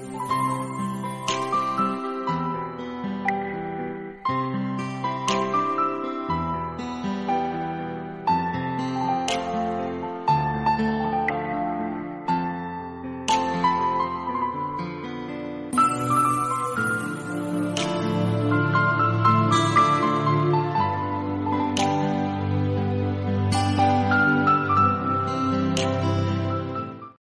you